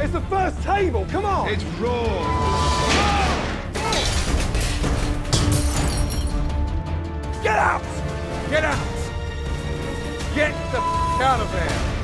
It's the first table, come on! It's raw. Get out! Get out! Get the out of there!